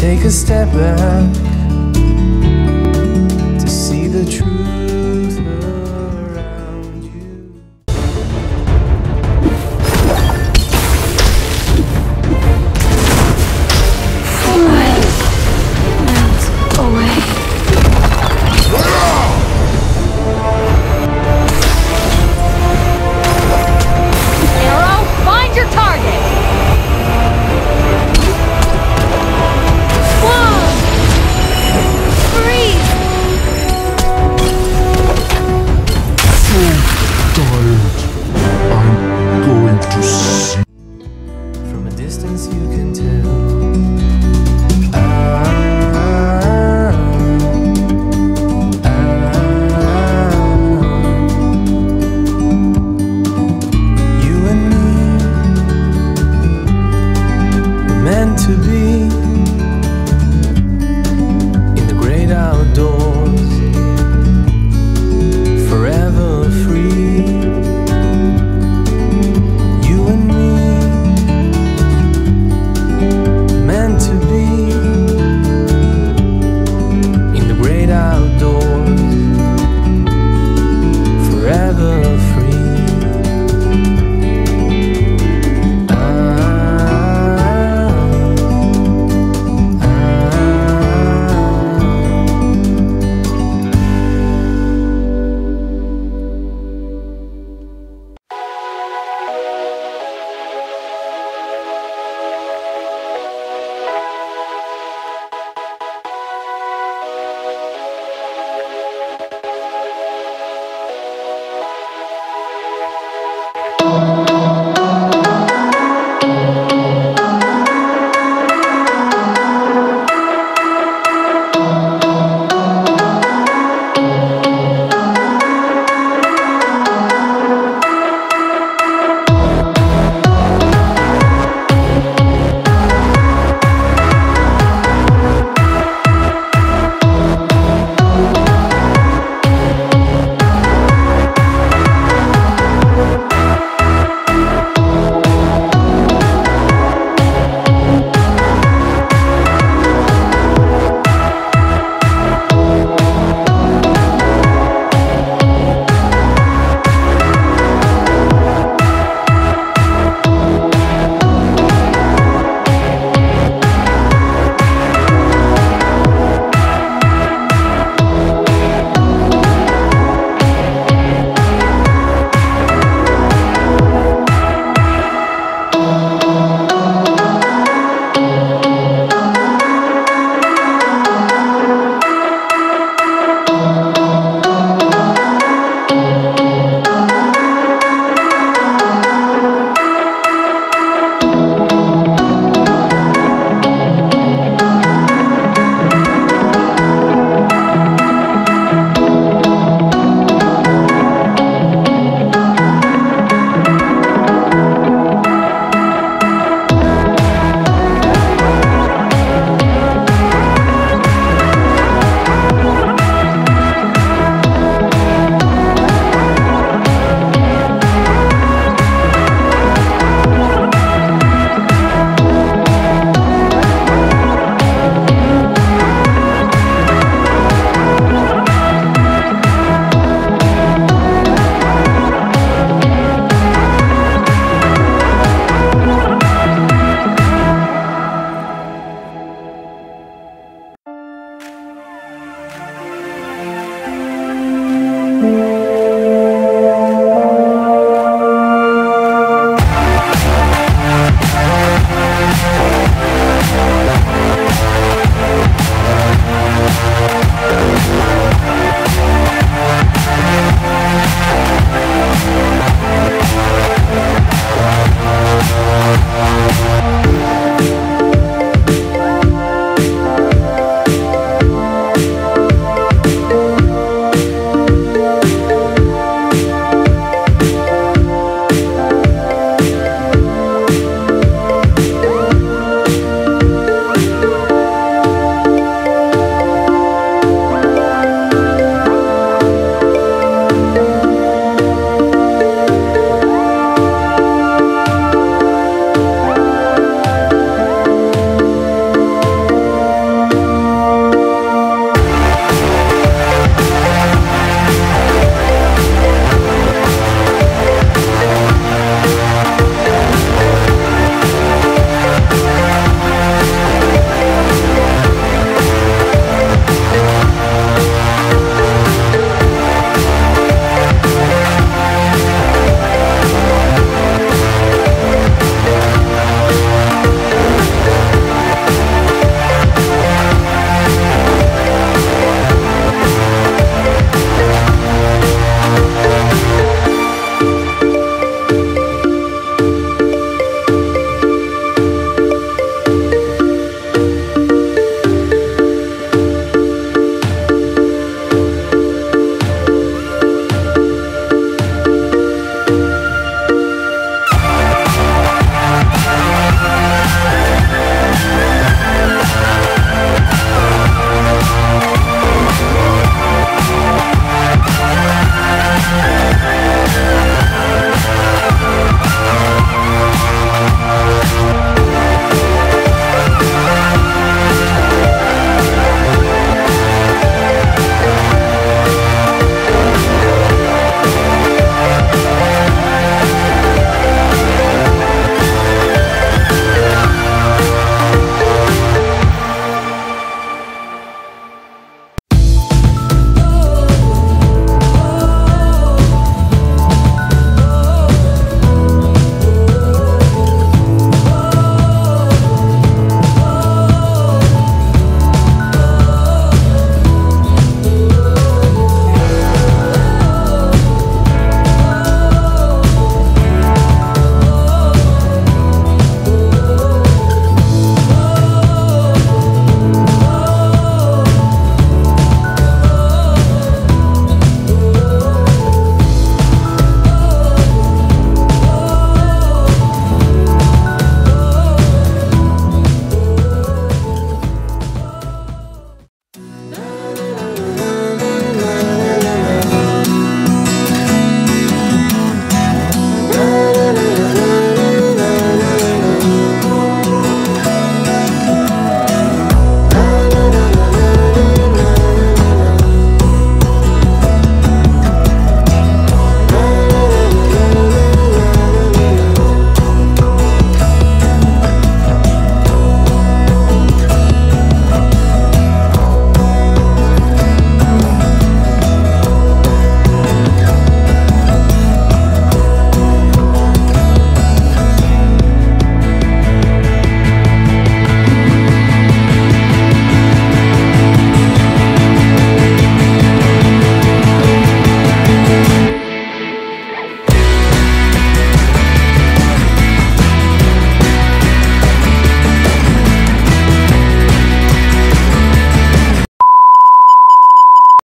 take a step back I'm